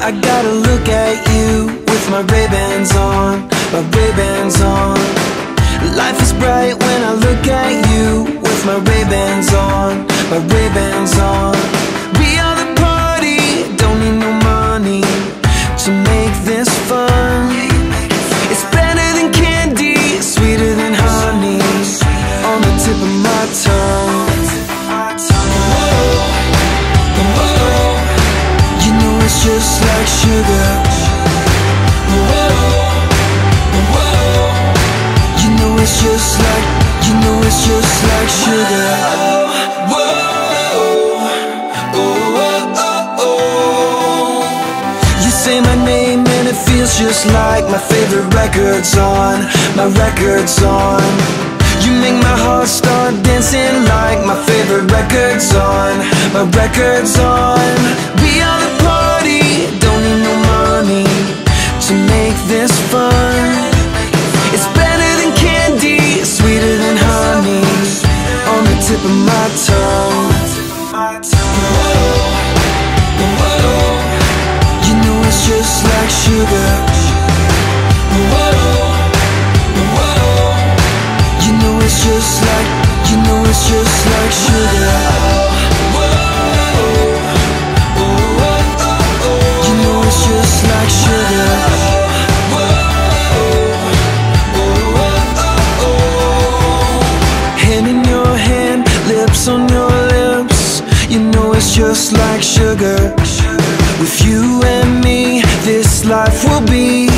I gotta look at you with my Ray-Bans on, my Ray-Bans on. Life is bright when I look at you with my Ray-Bans on, my Ray-Bans on. Just like sugar. whoa, whoa. You know it's just like, you know it's just like sugar. You say my name and it feels just like my favorite record's on, my record's on. You make my heart start dancing like my favorite record's on, my record's on. To make this fun. Just like sugar. With you and me, this life will be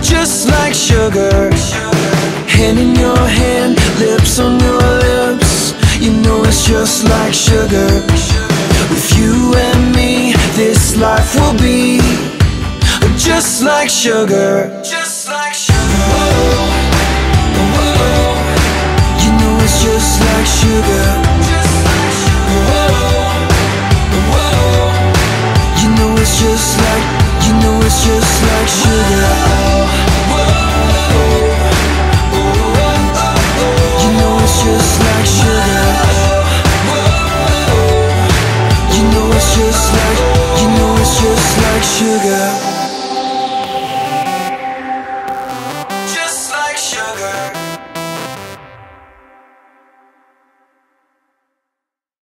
just like sugar. Hand in your hand, lips on your lips. You know it's just like sugar. With you and me, this life will be just like sugar. Just like sugar. You know it's just like sugar. Just like sugar. You know it's just like sugar. You know it's just like, you know it's just like sugar.